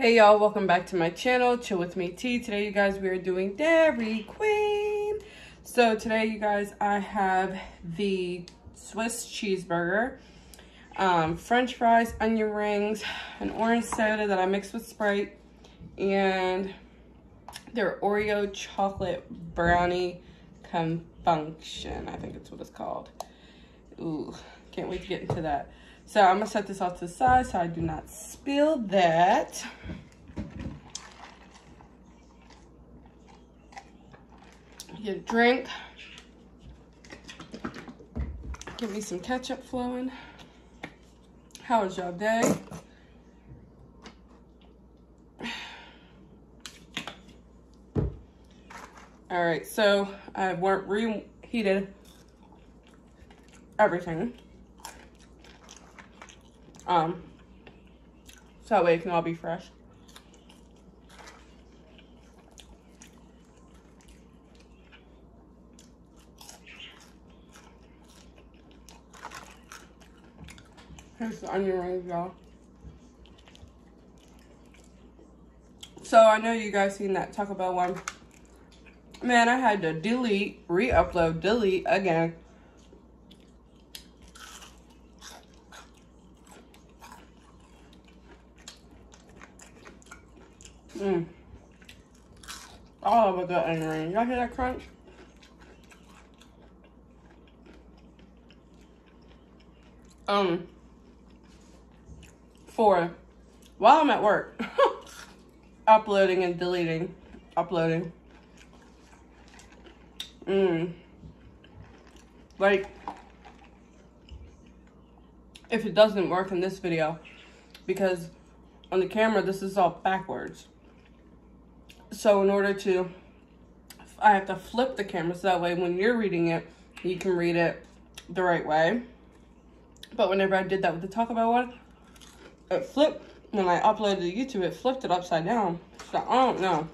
Hey y'all, welcome back to my channel, Chill With Me Tee. Today you guys, we are doing Dairy Queen. So today you guys, I have the Swiss cheeseburger, um, french fries, onion rings, an orange soda that I mixed with Sprite, and their Oreo chocolate brownie confunction. I think it's what it's called. Ooh, can't wait to get into that. So I'm gonna set this off to the side so I do not spill that. Get a drink. Give me some ketchup flowing. How was y'all day? All right, so I weren't reheated everything. Um, so that way it can all be fresh. Here's the onion rings, y'all. So I know you guys seen that Taco Bell one. Man, I had to delete, re-upload, delete again. Mmm. Good onion ring. Y'all hear that crunch? Um, for while I'm at work, uploading and deleting, uploading. Mmm. Like, if it doesn't work in this video, because on the camera, this is all backwards. So in order to, I have to flip the camera so that way when you're reading it, you can read it the right way. But whenever I did that with the Taco Bell one, it flipped, when I uploaded to YouTube, it flipped it upside down. So I don't know.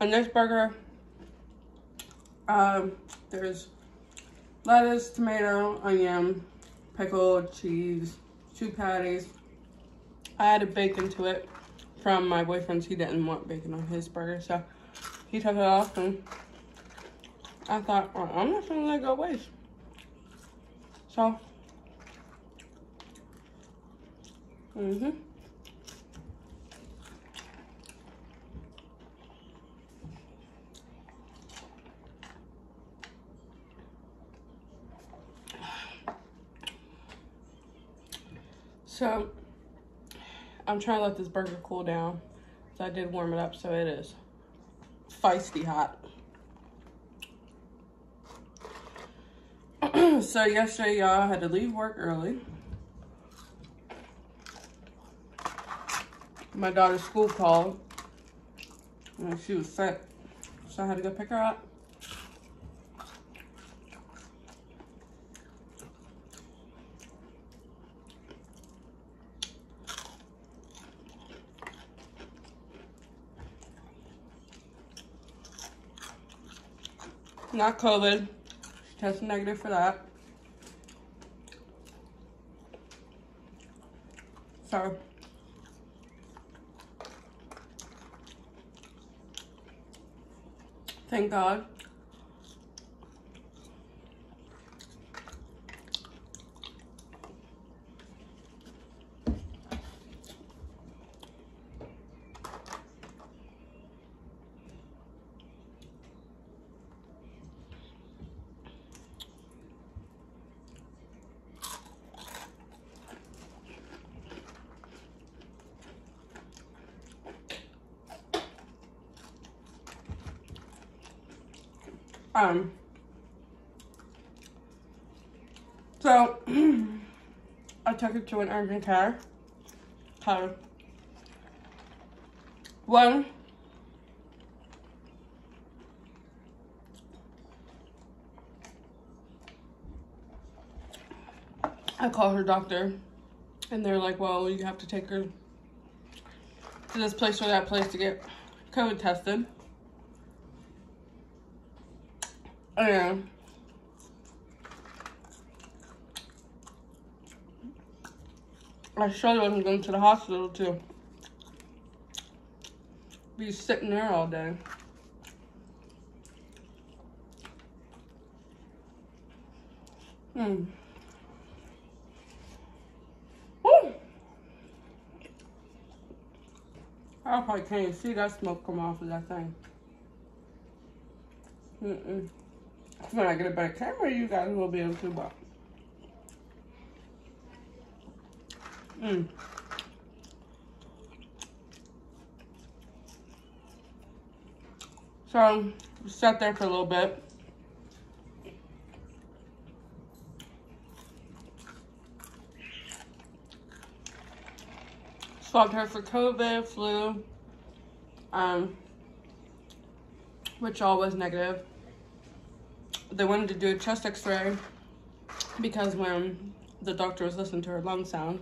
On this burger, um, there's lettuce, tomato, onion, pickle, cheese, two patties. I added bacon to it from my boyfriend's. He didn't want bacon on his burger, so he took it off and I thought, well, I'm not gonna let go waste. So, mm-hmm. So, I'm trying to let this burger cool down. So I did warm it up, so it is feisty hot. so yesterday, y'all had to leave work early. My daughter's school called. And she was sick. So I had to go pick her up. Not COVID. Tested negative for that. So. Thank God. Um, so, I took it to an urgent care. Because, one, I call her doctor and they're like, well, you have to take her to this place or that place to get COVID tested. And I showed him going to the hospital to be sitting there all day. Hmm. Woo! I probably can't see that smoke come off of that thing. Mm-mm. When I get a better camera, you guys will be able to, but... Mm. So, sat there for a little bit. Swabbed her for COVID, flu, um, which all was negative. They wanted to do a chest x-ray because when the doctor was listening to her lung sound,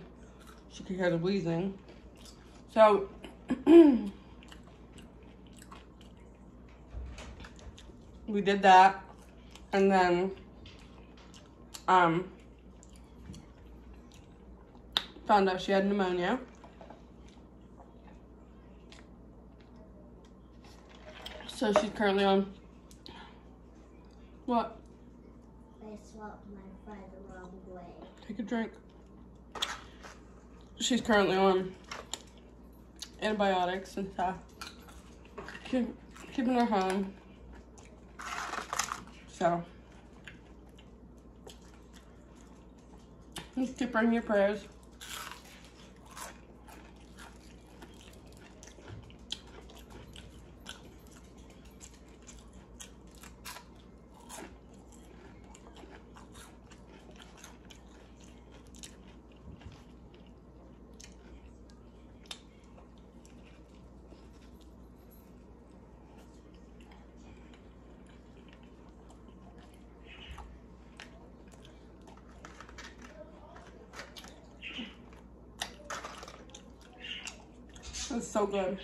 she could hear the wheezing. So, we did that. And then, um, found out she had pneumonia. So she's currently on, what? I swapped my friend the wrong way. Take a drink. She's currently on antibiotics and stuff. Keep, keeping her home. So, just keep in your prayers. It's so good.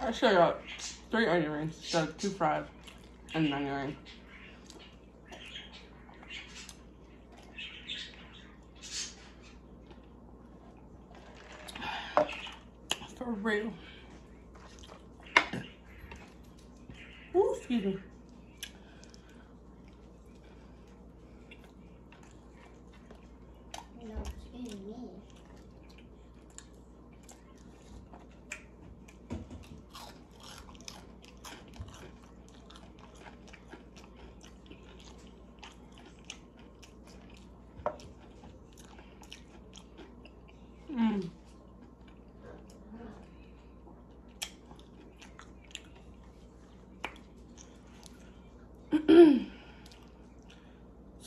I should got three onion rings instead of two fried and an onion ring. For real. Ooh, excuse me. No, excuse me. Mm.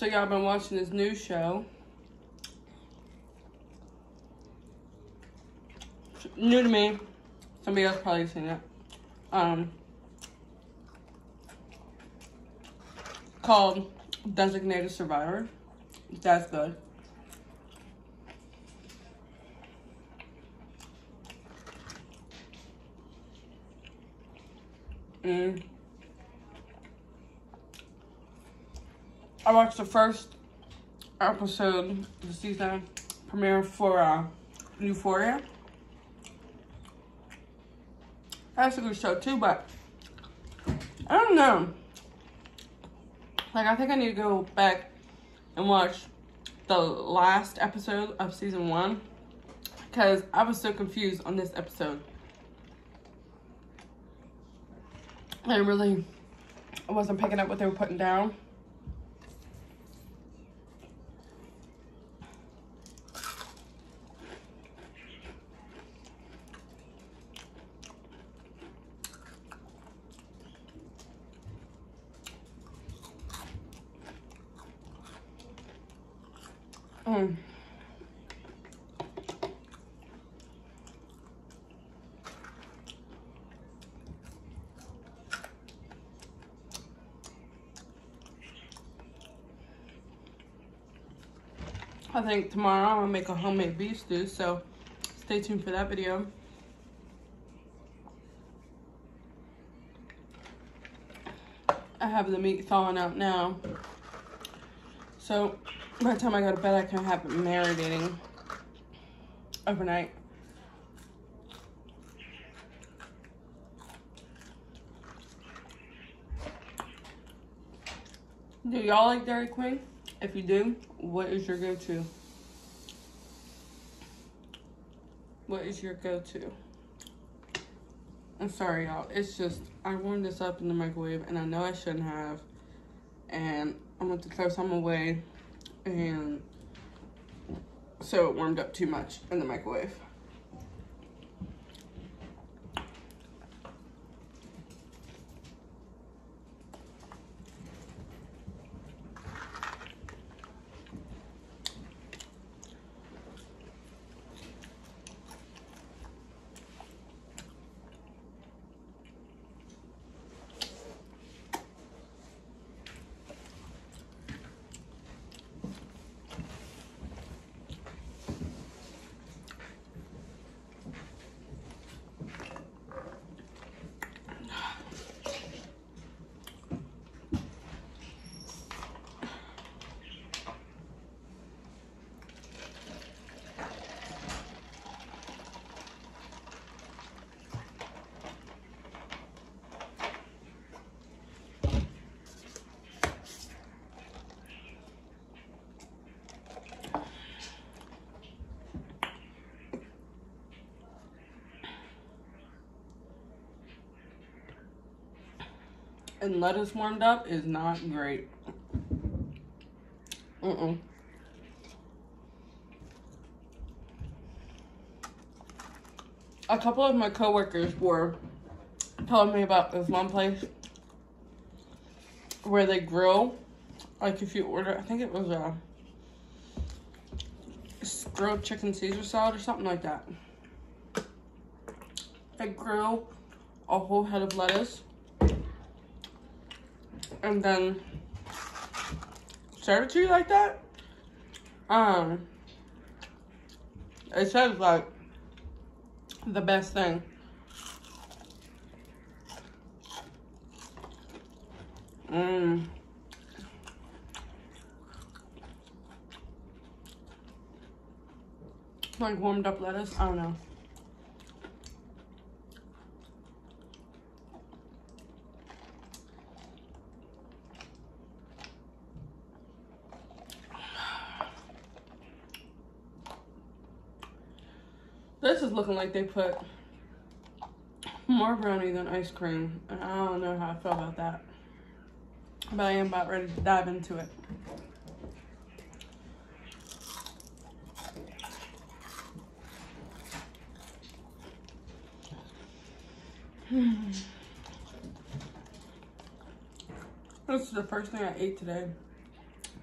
So y'all been watching this new show. New to me. Somebody else probably seen it. Um called Designated Survivor. That's good. Mm. I watched the first episode of the season premiere for uh, Euphoria. That's a good show too, but I don't know. Like, I think I need to go back and watch the last episode of season one because I was so confused on this episode. I really wasn't picking up what they were putting down. Mm. I think tomorrow I'm gonna make a homemade beef stew, so stay tuned for that video. I have the meat thawing out now. So by the time I go to bed, I can have it marinating overnight. Do y'all like Dairy Queen? If you do, what is your go-to? What is your go-to? I'm sorry, y'all. It's just, I warmed this up in the microwave, and I know I shouldn't have. And I'm going to throw some away. And so it warmed up too much in the microwave. And lettuce warmed up is not great. Mm-mm. A couple of my coworkers were telling me about this one place where they grill. Like if you order, I think it was a grilled chicken Caesar salad or something like that. They grill a whole head of lettuce and then serve it to you like that. Um, it says like the best thing. Mmm. Like warmed up lettuce. I don't know. This is looking like they put more brownie than ice cream. And I don't know how I feel about that. But I am about ready to dive into it. This is the first thing I ate today.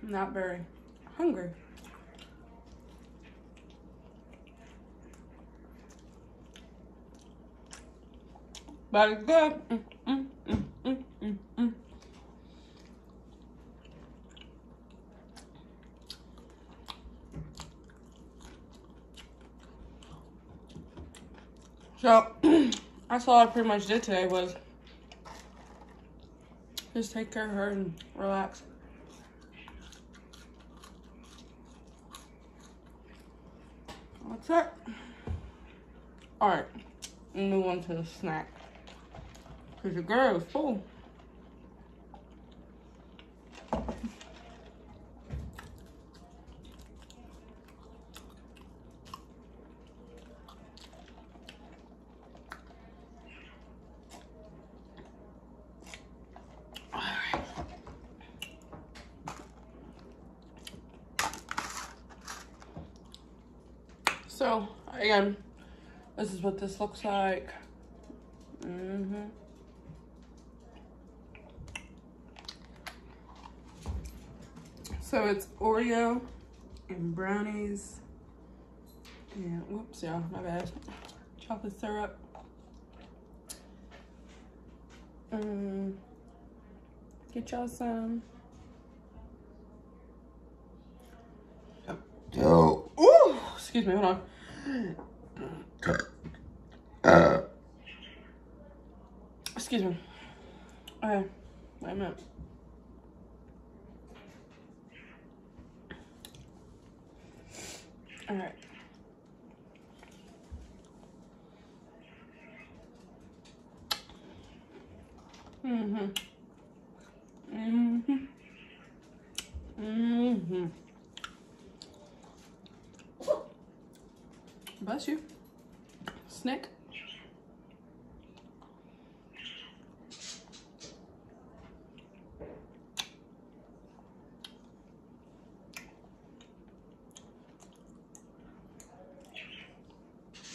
I'm not very hungry. But it's good. Mm, mm, mm, so, that's all I pretty much did today was just take care of her and relax. That's it. Alright, move on to the snack. Because your girl is full. So, again, this is what this looks like. Mm-hmm. So it's Oreo and brownies and whoops, y'all, my bad. Chocolate syrup. Um, get y'all some. Oh. Ooh, excuse me, hold on. Uh. Excuse me. Okay. Wait a minute. All right. Mm-hmm. Mm-hmm. Mm-hmm. Bless you. Snick.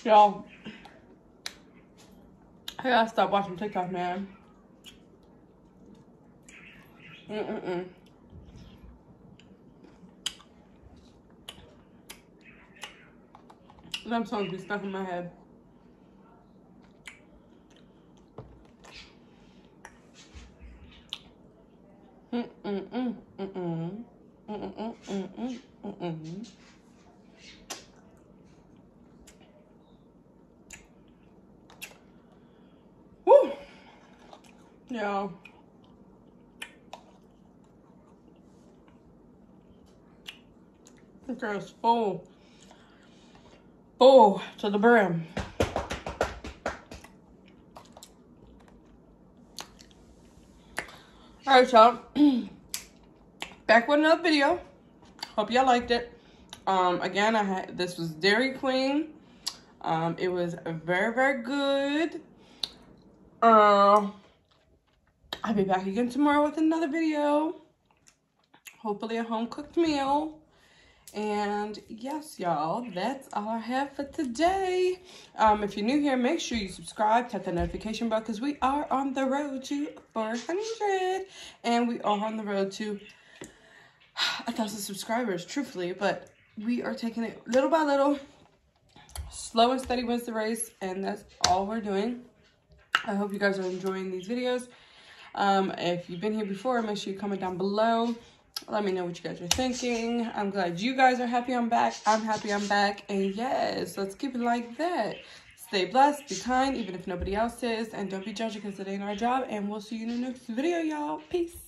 Y'all, I gotta stop watching TikTok, man. Mm-mm-mm. Them songs be stuck in my head. Mm-mm-mm, mm-mm, mm-mm, mm-mm, Yeah. This girl's full. Full to the brim. Alright, y'all. Back with another video. Hope y'all liked it. Um, again, I had this was Dairy Queen. Um, it was very, very good. Uh, I'll be back again tomorrow with another video. Hopefully a home cooked meal. And yes, y'all, that's all I have for today. Um, if you're new here, make sure you subscribe, tap the notification bell, because we are on the road to 400. And we are on the road to a thousand subscribers, truthfully. But we are taking it little by little. Slow and steady wins the race, and that's all we're doing. I hope you guys are enjoying these videos. Um, if you've been here before, make sure you comment down below. Let me know what you guys are thinking. I'm glad you guys are happy I'm back. I'm happy I'm back. And yes, let's keep it like that. Stay blessed, be kind, even if nobody else is. And don't be judging because it ain't our job. And we'll see you in the next video, y'all. Peace.